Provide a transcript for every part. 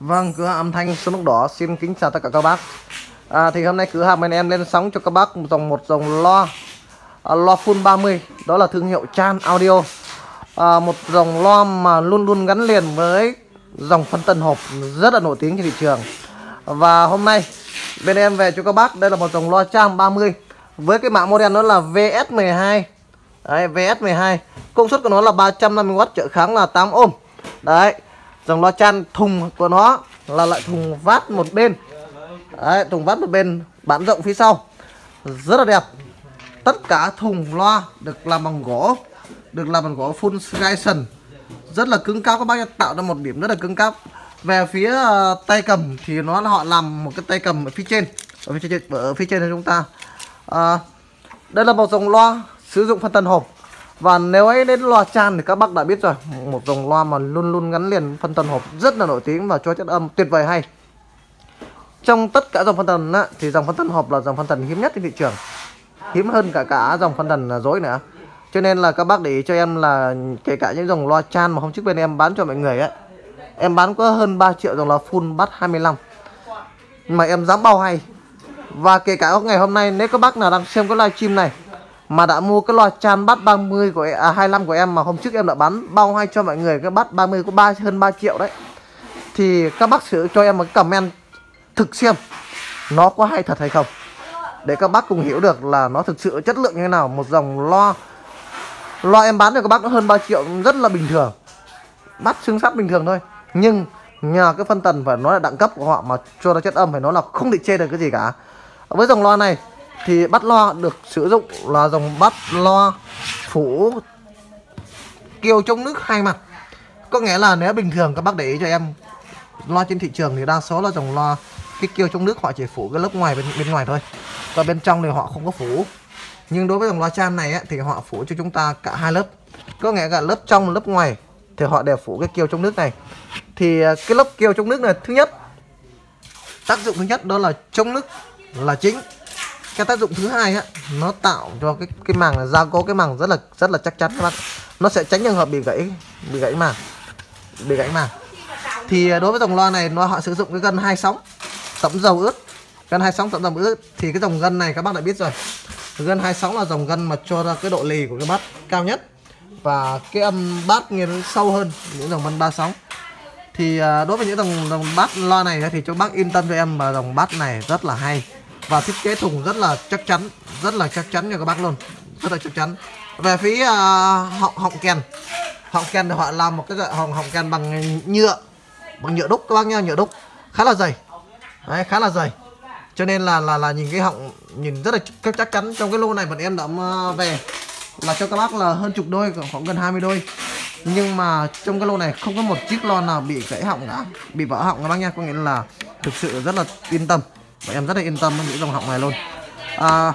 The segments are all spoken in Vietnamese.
Vâng, cửa hàng âm thanh số nước đỏ xin kính chào tất cả các bác. À, thì hôm nay cửa hàng bên em lên sóng cho các bác một dòng một dòng loa à, loa full 30, đó là thương hiệu Chan Audio. À, một dòng loa mà luôn luôn gắn liền với dòng phân tần hộp rất là nổi tiếng trên thị trường. Và hôm nay bên em về cho các bác đây là một dòng loa Chan 30 với cái mã model nó là VS12. Đấy, VS12. Công suất của nó là 350W trợ kháng là 8 ohm. Đấy dòng loa chan thùng của nó là loại thùng vát một bên. Đấy, thùng vát một bên bán rộng phía sau. Rất là đẹp. Tất cả thùng loa được làm bằng gỗ được làm bằng gỗ full Skyson. Rất là cứng cáp các bác tạo ra một điểm rất là cứng cáp. Về phía uh, tay cầm thì nó là họ làm một cái tay cầm ở phía trên. Ở phía trên ở phía trên của chúng ta. Uh, đây là một dòng loa sử dụng phân tần hộp và nếu ấy đến loa chan thì các bác đã biết rồi. Một dòng loa mà luôn luôn gắn liền phân tần hộp rất là nổi tiếng và cho chất âm tuyệt vời hay. Trong tất cả dòng phân tần á, thì dòng phân tần hộp là dòng phân tần hiếm nhất trên thị trường. Hiếm hơn cả cả dòng phân tần dối nữa. Cho nên là các bác để ý cho em là kể cả những dòng loa chan mà hôm trước bên em bán cho mọi người á Em bán có hơn 3 triệu dòng loa full bass 25 Mà em dám bao hay. Và kể cả ngày hôm nay nếu các bác nào đang xem cái livestream này mà đã mua cái loa chan bát 30 của à, 25 của em mà hôm trước em đã bán bao hay cho mọi người cái bát 30 có 3 hơn 3 triệu đấy. Thì các bác sử cho em một comment thực xem nó có hay thật hay không? Để các bác cùng hiểu được là nó thực sự chất lượng như thế nào. Một dòng lo loa em bán được các bác nó hơn 3 triệu rất là bình thường. Bắt xương sắt bình thường thôi. Nhưng nhờ cái phân tần phải nói là đẳng cấp của họ mà cho nó chất âm phải nói là không bị chê được cái gì cả. Với dòng loa này thì bắt loa được sử dụng là dòng bắt loa phủ kiều trong nước hai mặt. Có nghĩa là nếu bình thường các bác để ý cho em loa trên thị trường thì đa số là dòng loa cái kiêu trong nước họ chỉ phủ cái lớp ngoài bên bên ngoài thôi. Và bên trong thì họ không có phủ. Nhưng đối với dòng loa chan này á, thì họ phủ cho chúng ta cả hai lớp. Có nghĩa là lớp trong lớp ngoài thì họ đều phủ cái kiêu trong nước này. Thì à, cái lớp kiêu trong nước này thứ nhất tác dụng thứ nhất đó là chống nước là chính cái tác dụng thứ hai á, nó tạo cho cái cái màng gia cố cái màng rất là rất là chắc chắn các bác nó sẽ tránh trường hợp bị gãy bị gãy màng, bị gãy màng. Thì đối với dòng loa này, nó, họ sử dụng cái gân hai sóng tẩm dầu ướt. Gân hai sóng tẩm dầu ướt. Thì cái dòng gân này các bác đã biết rồi. Gân hai sóng là dòng gân mà cho ra cái độ lì của cái bát cao nhất. Và cái âm bát nghe sâu hơn, những dòng gân ba sóng. Thì à, đối với những dòng dòng bát loa này thì cho bác yên tâm cho em mà dòng bát này rất là hay và thiết kế thùng rất là chắc chắn rất là chắc chắn cho các bác luôn. Rất là chắc chắn. Về phía uh, họng họng kèn. Họng kèn thì họ làm một cái họng họng kèn bằng nhựa bằng nhựa đúc các bác nhá nhựa đúc. Khá là dày. Đấy, khá là dày. Cho nên là là là nhìn cái họng nhìn rất là chắc chắc chắn. Trong cái lô này bọn em đã à, về là cho các bác là hơn chục đôi khoảng gần 20 đôi. Nhưng mà trong cái lô này không có một chiếc lon nào bị gãy họng cả bị vỡ họng các bác nha có nghĩa là thực sự rất là yên tâm và em rất là yên tâm với những dòng họng này luôn. À,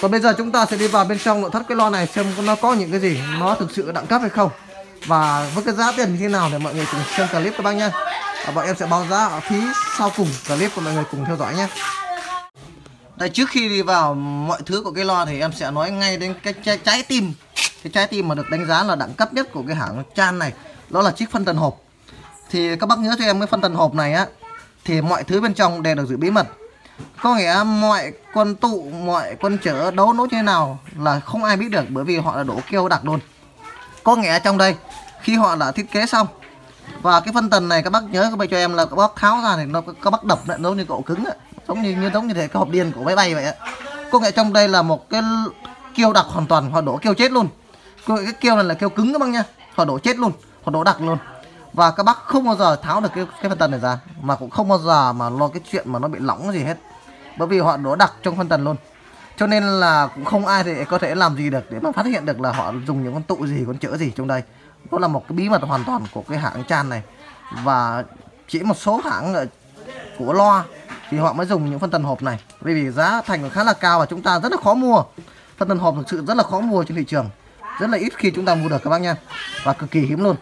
còn bây giờ chúng ta sẽ đi vào bên trong nội thất cái lo này xem nó có những cái gì nó thực sự đẳng cấp hay không. Và với cái giá tiền như thế nào để mọi người cùng xem clip các bác nhé. và bọn em sẽ báo giá ở phí sau cùng clip của mọi người cùng theo dõi nhé. Đây trước khi đi vào mọi thứ của cái lo thì em sẽ nói ngay đến cái trái, trái tim. Cái trái tim mà được đánh giá là đẳng cấp nhất của cái hãng Chan này đó là chiếc phân tần hộp. Thì các bác nhớ cho em cái phân tần hộp này á thì mọi thứ bên trong đều được giữ bí mật. Có nghĩa mọi quân tụ, mọi quân chở đấu nốt như thế nào là không ai biết được bởi vì họ là đổ kêu đặc luôn có nghĩa trong đây, khi họ đã thiết kế xong, và cái phân tần này các bác nhớ các bác cho em là các bác tháo ra thì nó các bác đập lại giống như cậu cứng ấy. giống như như, giống như thế cái hộp điên của máy bay vậy á. Có nghĩa trong đây là một cái kêu đặc hoàn toàn, họ đổ kêu chết luôn. Cái kêu này là kêu cứng các bác nha họ đổ chết luôn, họ đổ đặc luôn và các bác không bao giờ tháo được cái cái phân tần này ra, mà cũng không bao giờ mà lo cái chuyện mà nó bị lỏng gì hết. Bởi vì họ đổ đặc trong phân tần luôn. Cho nên là cũng không ai thì có thể làm gì được để mà phát hiện được là họ dùng những con tụ gì, con chữa gì trong đây. Đó là một cái bí mật hoàn toàn của cái hãng chan này. Và chỉ một số hãng của loa thì họ mới dùng những phân tần hộp này. Bởi vì giá thành khá là cao và chúng ta rất là khó mua. Phân tần hộp thực sự rất là khó mua trên thị trường. Rất là ít khi chúng ta mua được, các bác nha và cực kỳ hiếm luôn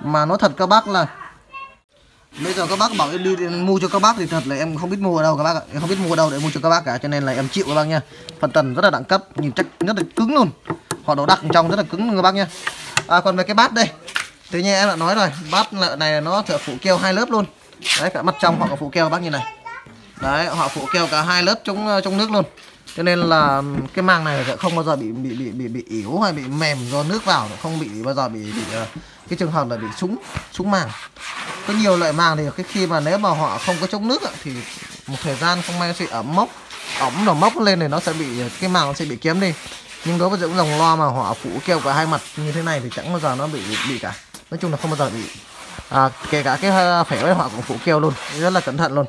mà nói thật các bác là bây giờ các bác bảo em đi mua cho các bác thì thật là em không biết mua ở đâu các bác ạ. Em không biết mua ở đâu để mua cho các bác cả cho nên là em chịu các bác nha. Phần tần rất là đẳng cấp nhìn chắc rất là cứng luôn. Họ đổ đặc trong rất là cứng luôn các bác nha. À, còn về cái bát đây. Thế như em đã nói rồi bát lợn này nó thợ phụ keo hai lớp luôn. Đấy cả mặt trong họ có phụ keo bác nhìn này đấy họ phủ keo cả hai lớp trong ờ, trong nước luôn. Cho nên là cái màng này sẽ không bao giờ bị bị bị bị bị yếu hay bị mềm do nước vào không bị bao giờ bị, bị ờ, cái trường hợp là bị súng súng màng. Có nhiều loại màng thì cái khi mà nếu mà họ không có chống nước thì một thời gian không may sẽ ẩm mốc ẩm nó mốc lên thì nó sẽ bị ờ, cái màng nó sẽ bị kiếm đi. Nhưng đối với những dòng loa mà họ phủ keo cả hai mặt như thế này thì chẳng bao giờ nó bị bị cả. Nói chung là không bao giờ bị. À, kể cả cái phễu ấy họ cũng phủ keo luôn. Rất là cẩn thận luôn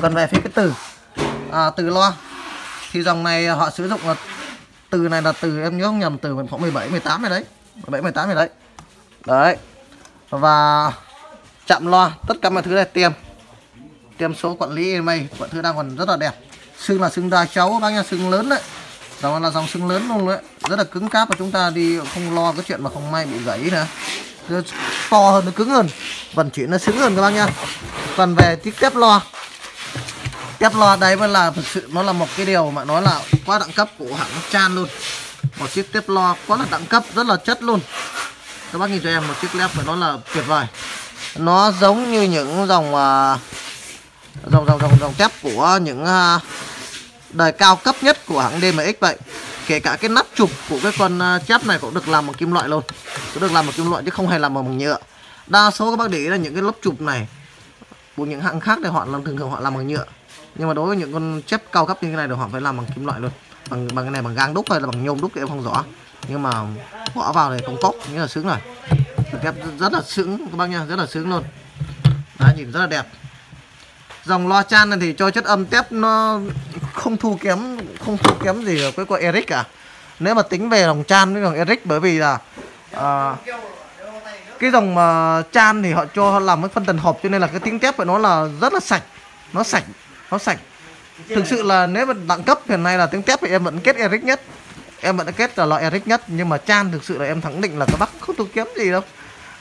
còn về phía cái từ. À, từ loa. Thì dòng này họ sử dụng là từ này là từ em nhớ không nhầm từ khoảng 17 18 này đấy. 17 18 này đấy. Đấy. Và chạm loa tất cả mọi thứ này tiêm. Tiêm số quản lý mây mọi thứ đang còn rất là đẹp. Xương là xương đa cháu bác nha xương lớn đấy. Dòng là dòng xương lớn luôn đấy. Rất là cứng cáp và chúng ta đi không lo cái chuyện mà không may bị gãy nữa. To hơn nó cứng hơn. Vận chuyển nó xứng hơn các bác nha còn về tiếp tiếp lo tép lo đấy mới là thực sự nó là một cái điều mà nói là quá đẳng cấp của hãng chan luôn. Một chiếc tiếp lo quá là đẳng cấp rất là chất luôn. Các bác nhìn cho em một chiếc lép phải nó là tuyệt vời. Nó giống như những dòng uh, dòng dòng dòng dòng tép của những uh, đời cao cấp nhất của hãng DMX vậy. Kể cả cái nắp chụp của cái con uh, chép này cũng được làm bằng kim loại luôn. Cũng được làm bằng kim loại chứ không hề làm bằng nhựa. Đa số các bác để ý là những cái lớp chụp này của những hãng khác thì họ làm thường thường họ làm bằng nhựa nhưng mà đối với những con chép cao cấp như thế này thì họ phải làm bằng kim loại luôn. Bằng bằng cái này bằng gang đúc hay là bằng nhôm đúc thì em không rõ. Nhưng mà bỏ vào thì không tốt nghĩa là sướng rồi. Kép rất là sướng các bác nha rất là sướng luôn. Đấy, nhìn rất là đẹp. Dòng loa chan này thì cho chất âm tép nó không thu kém không thu kém gì với của Eric cả. Nếu mà tính về dòng chan với dòng Eric bởi vì là à, cái dòng mà chan thì họ cho làm cái phân tần hộp cho nên là cái tiếng tép của nó là rất là sạch. Nó sạch nó sạch. Thực sự là nếu mà đẳng cấp hiện nay là tiếng tép thì em vẫn kết Eric nhất. Em vẫn kết là loại Eric nhất nhưng mà chan thực sự là em khẳng định là các bác không thu kiếm gì đâu.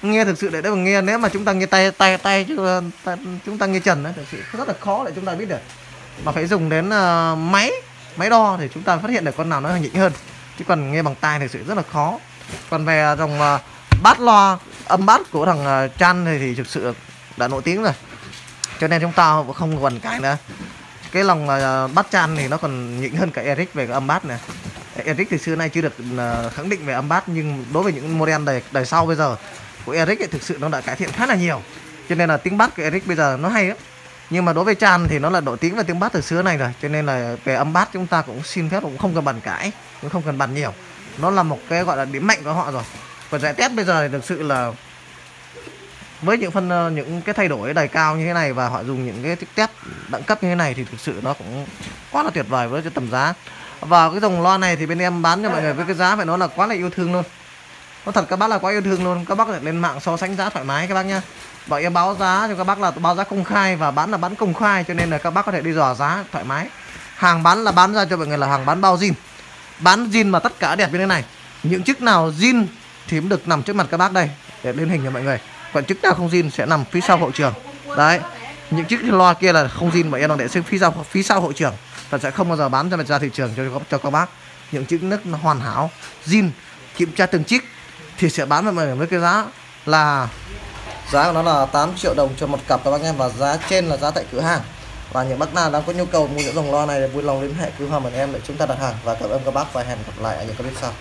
Nghe thực sự để đấy mà nghe nếu mà chúng ta nghe tay tay tay chứ tay, chúng ta nghe trần đấy thực sự rất là khó để chúng ta biết được. Mà phải dùng đến uh, máy máy đo thì chúng ta phát hiện được con nào nó nhỉnh hơn. Chứ còn nghe bằng tai thực sự rất là khó. Còn về dòng uh, bát loa âm bát của thằng uh, chan thì, thì thực sự đã nổi tiếng rồi cho nên chúng ta không còn cái nữa. Cái lòng uh, bát chan thì nó còn nhịn hơn cả Eric về cái âm bát này. Eric thì xưa nay chưa được uh, khẳng định về âm bát nhưng đối với những model đời đời sau bây giờ của Eric thì thực sự nó đã cải thiện khá là nhiều. Cho nên là tiếng bát của Eric bây giờ nó hay lắm. Nhưng mà đối với Chan thì nó là nổi tiếng và tiếng bát từ xưa này rồi. Cho nên là về âm bát chúng ta cũng xin phép cũng không cần bàn cãi cũng không cần bàn nhiều. Nó là một cái gọi là điểm mạnh của họ rồi. Còn giải tét bây giờ thì thực sự là với những phân ờ, những cái thay đổi đầy cao như thế này và họ dùng những cái test đẳng cấp như thế này thì thực sự nó cũng quá là tuyệt vời với cái tầm giá. Và cái dòng loa này thì bên em bán cho mọi người với cái giá phải nói là quá là yêu thương luôn. Nó thật, các bác là quá yêu thương luôn. Các bác lại lên mạng so sánh giá thoải mái các bác nhá. Bọn em báo giá cho các bác là, báo giá công khai và bán là bán công khai, cho nên là các bác có thể đi dò giá thoải mái. Hàng bán là bán ra cho mọi người là hàng bán bao zin. Bán zin mà tất cả đẹp như thế này. Những chiếc nào zin thì cũng được nằm trước mặt các bác đây, để lên hình cho mọi người còn chiếc nào không zin sẽ nằm phía sau hậu trường. Đấy, những chiếc loa kia là không zin mà em đang để phía sau phía sau hậu trường. Và sẽ không bao giờ bán ra thị trường cho cho các bác. Những chiếc nước hoàn hảo zin kiểm tra từng chiếc thì sẽ bán với với cái giá là, giá của nó là 8 triệu đồng cho một cặp các bác em và giá trên là giá tại cửa hàng. Và những bác nào đang có nhu cầu mua những dòng loa này thì vui lòng liên hệ, cứ hỏi mình em để chúng ta đặt hàng. Và cảm ơn các bác và hẹn gặp lại ở những clip sau.